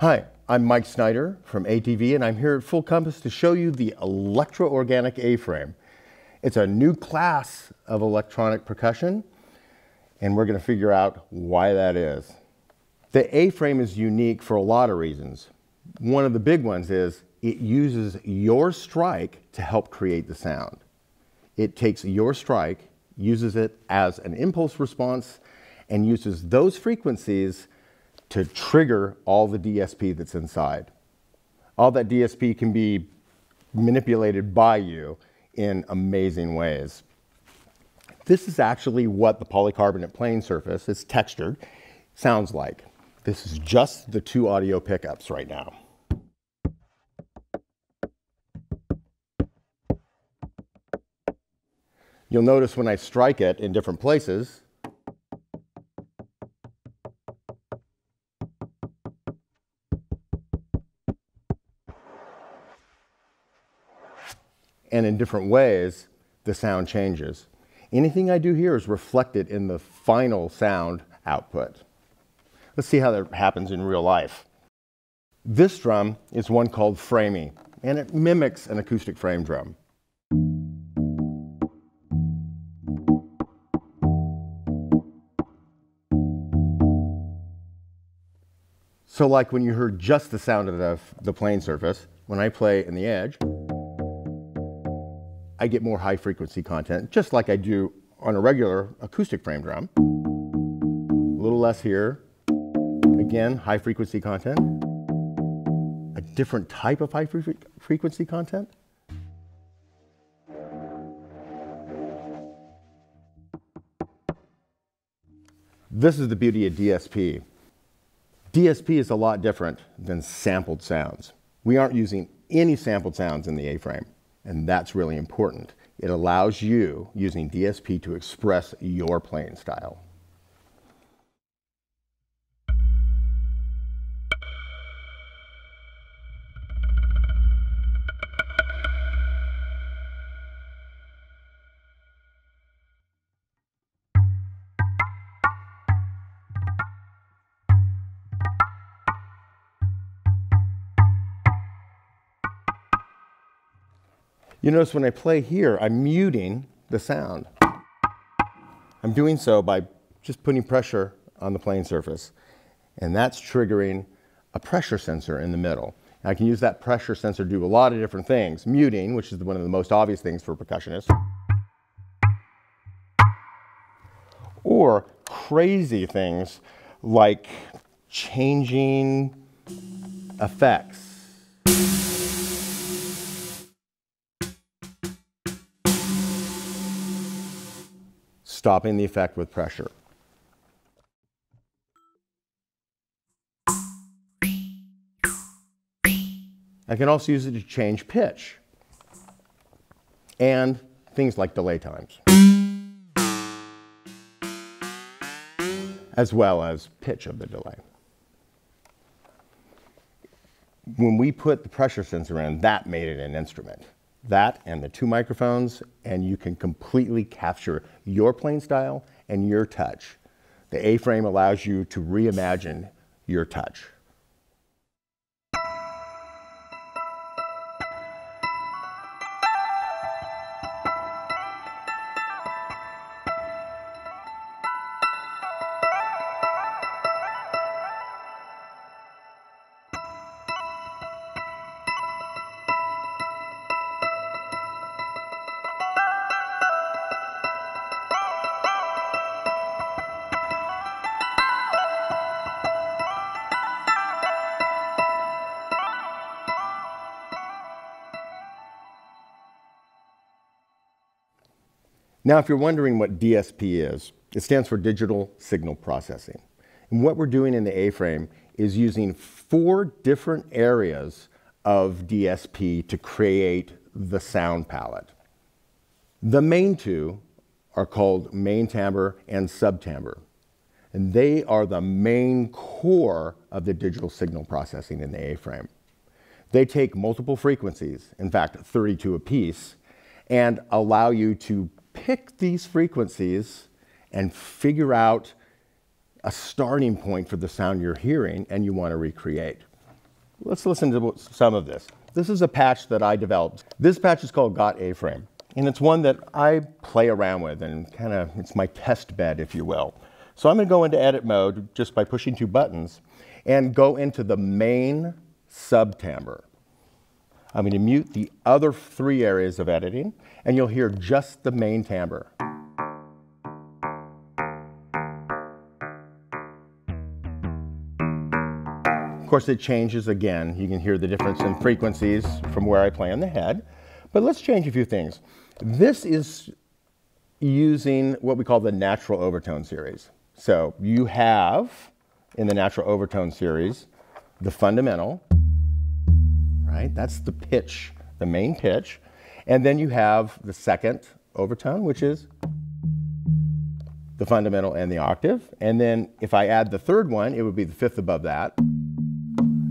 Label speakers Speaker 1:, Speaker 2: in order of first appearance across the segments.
Speaker 1: Hi, I'm Mike Snyder from ATV, and I'm here at Full Compass to show you the Electrorganic aFrame. It's a new class of electronic percussion, and we're going to figure out why that is. The aFrame is unique for a lot of reasons. One of the big ones is it uses your strike to help create the sound. It takes your strike, uses it as an impulse response, and uses those frequencies to trigger all the DSP that's inside. All that DSP can be manipulated by you in amazing ways. This is actually what the polycarbonate plane surface, is textured, sounds like. This is just the two audio pickups right now. You'll notice when I strike it in different places, and in different ways, the sound changes. Anything I do here is reflected in the final sound output. Let's see how that happens in real life. This drum is one called framey, and it mimics an acoustic frame drum. So like when you heard just the sound of the, the plane surface, when I play in the edge, I get more high frequency content, just like I do on a regular acoustic frame drum. A little less here. Again, high frequency content. A different type of high fre frequency content. This is the beauty of DSP. DSP is a lot different than sampled sounds. We aren't using any sampled sounds in the aFrame. And that's really important. It allows you, using DSP, to express your playing style. You notice when I play here, I'm muting the sound. I'm doing so by just putting pressure on the plane surface. And that's triggering a pressure sensor in the middle. I can use that pressure sensor to do a lot of different things. Muting, which is one of the most obvious things for percussionists. Or crazy things like changing effects stopping the effect with pressure. I can also use it to change pitch and things like delay times, as well as pitch of the delay. When we put the pressure sensor in, that made it an instrument that and the two microphones, and you can completely capture your playing style and your touch. The aFrame allows you to reimagine your touch. Now, if you're wondering what DSP is, it stands for Digital Signal Processing. And what we're doing in the aFrame is using four different areas of DSP to create the sound palette. The main two are called main timbre and subtimbre. And they are the main core of the digital signal processing in the aFrame. They take multiple frequencies, in fact, 32 apiece, and allow you to pick these frequencies and figure out a starting point for the sound you're hearing and you want to recreate. let's listen to some of this. This is a patch that I developed. This patch is called Got A-Frame, and it's one that I play around with and kind of, it's my test bed, if you will. So I'm gonna go into edit mode just by pushing two buttons and go into the main sub-timbre. I'm going to mute the other three areas of editing, and you'll hear just the main timbre. Of course, it changes again. You can hear the difference in frequencies from where I play on the head. But let's change a few things. This is using what we call the natural overtone series. So you have in the natural overtone series the fundamental, right? That's the pitch, the main pitch. And then you have the second overtone, which is the fundamental and the octave. And then if I add the third one, it would be the fifth above that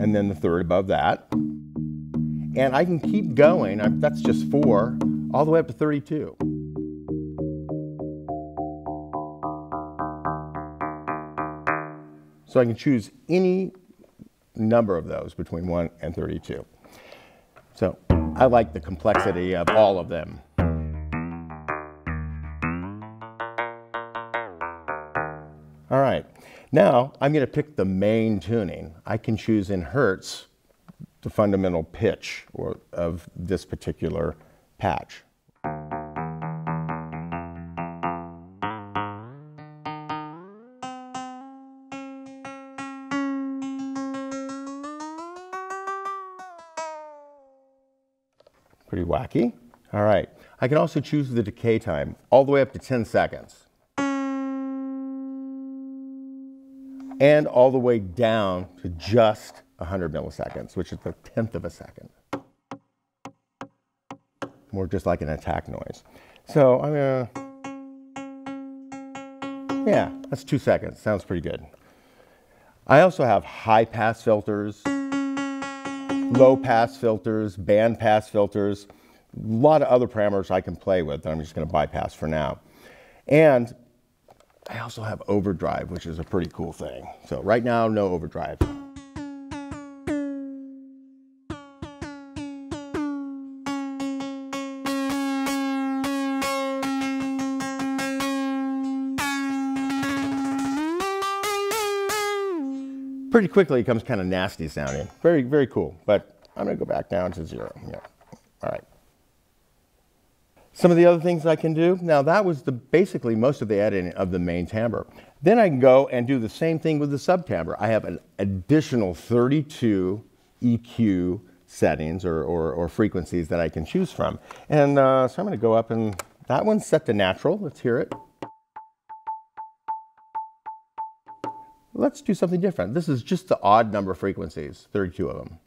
Speaker 1: and then the third above that. And I can keep going, I, that's just four, all the way up to 32. So I can choose any number of those between 1 and 32. So I like the complexity of all of them. All right. Now I'm going to pick the main tuning. I can choose in hertz the fundamental pitch or, of this particular patch. Pretty wacky. All right. I can also choose the decay time all the way up to 10 seconds. and all the way down to just 100 milliseconds, which is a tenth of a second. More just like an attack noise. So I'm gonna, yeah, that's two seconds. Sounds pretty good. I also have high pass filters, low pass filters, band pass filters, a lot of other parameters I can play with that I'm just gonna bypass for now. And I also have overdrive, which is a pretty cool thing. So right now, no overdrive. Pretty quickly, it becomes kind of nasty sounding. Very, very cool. But I'm going to go back down to zero. Yeah. All right. Some of the other things I can do, now that was the, basically most of the editing of the main timbre. Then I can go and do the same thing with the sub-timbre. I have an additional 32 EQ settings or, or, or frequencies that I can choose from. And uh, so I'm going to go up and that one's set to natural. Let's hear it. Let's do something different. This is just the odd number of frequencies, 32 of them.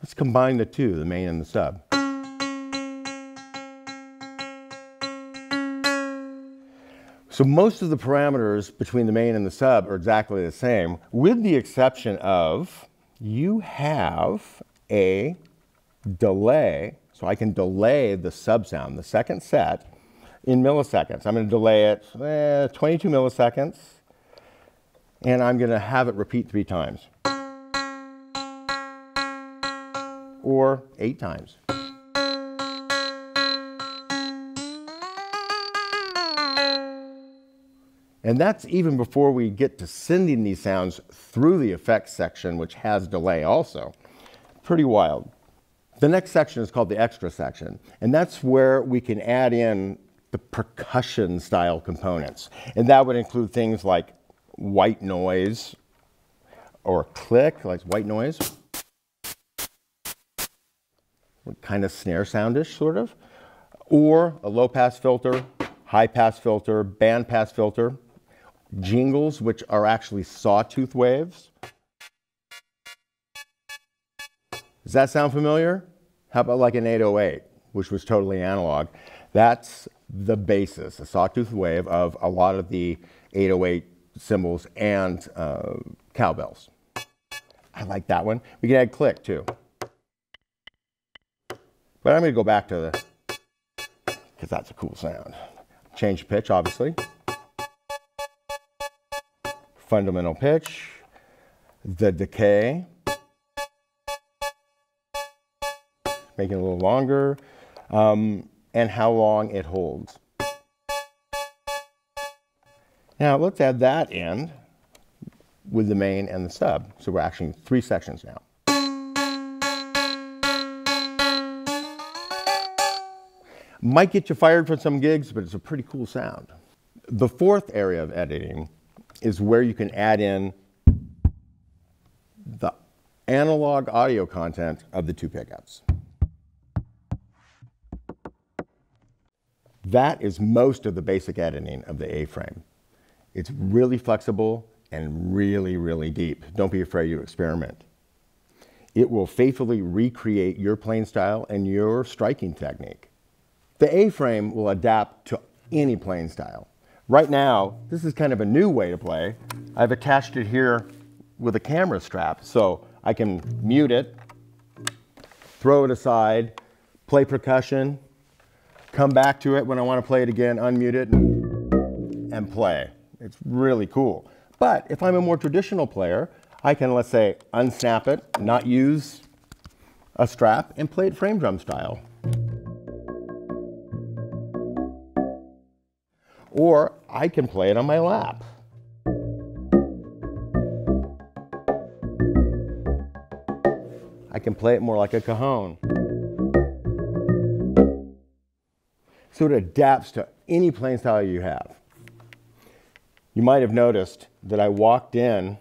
Speaker 1: Let's combine the two, the main and the sub. So most of the parameters between the main and the sub are exactly the same, with the exception of you have a delay. So I can delay the sub sound, the second set, in milliseconds. I'm going to delay it eh, 22 milliseconds, and I'm going to have it repeat three times. or eight times. And that's even before we get to sending these sounds through the effects section, which has delay also. Pretty wild. The next section is called the extra section, and that's where we can add in the percussion style components. And that would include things like white noise or click, like white noise, kind of snare soundish, sort of, or a low pass filter, high pass filter, band pass filter, jingles, which are actually sawtooth waves. Does that sound familiar? How about like an 808, which was totally analog? That's the basis, a sawtooth wave of a lot of the 808 cymbals and uh, cowbells. I like that one. We can add click too. But I'm going to go back to the because that's a cool sound. Change the pitch, obviously. Fundamental pitch, the decay, making it a little longer, um, and how long it holds. Now let's add that in with the main and the sub. So we're actually three sections now. Might get you fired for some gigs, but it's a pretty cool sound. The fourth area of editing is where you can add in the analog audio content of the two pickups. That is most of the basic editing of the aFrame. It's really flexible and really, really deep. Don't be afraid to experiment. It will faithfully recreate your playing style and your striking technique. The aFrame will adapt to any playing style. Right now, this is kind of a new way to play. I've attached it here with a camera strap, so I can mute it, throw it aside, play percussion, come back to it when I want to play it again, unmute it, and, and play. It's really cool. But if I'm a more traditional player, I can, let's say, unsnap it, not use a strap, and play it frame drum style. Or I can play it on my lap. I can play it more like a cajon. So it adapts to any playing style you have. You might have noticed that I walked in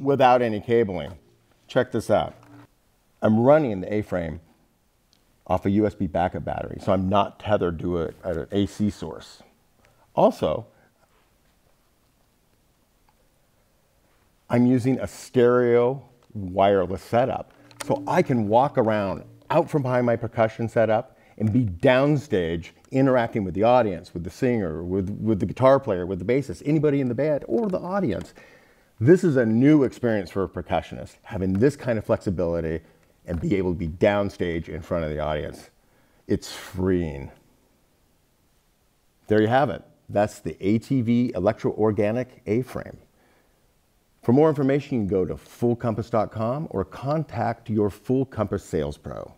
Speaker 1: without any cabling. Check this out. I'm running the aFrame off a USB backup battery, so I'm not tethered to a, an AC source. Also, I'm using a stereo wireless setup, so I can walk around out from behind my percussion setup and be downstage interacting with the audience, with the singer, with, with the guitar player, with the bassist, anybody in the band, or the audience. This is a new experience for a percussionist, having this kind of flexibility and be able to be downstage in front of the audience. It's freeing. There you have it. That's the ATV Electrorganic aFrame. For more information, you can go to fullcompass.com or contact your Full Compass sales pro.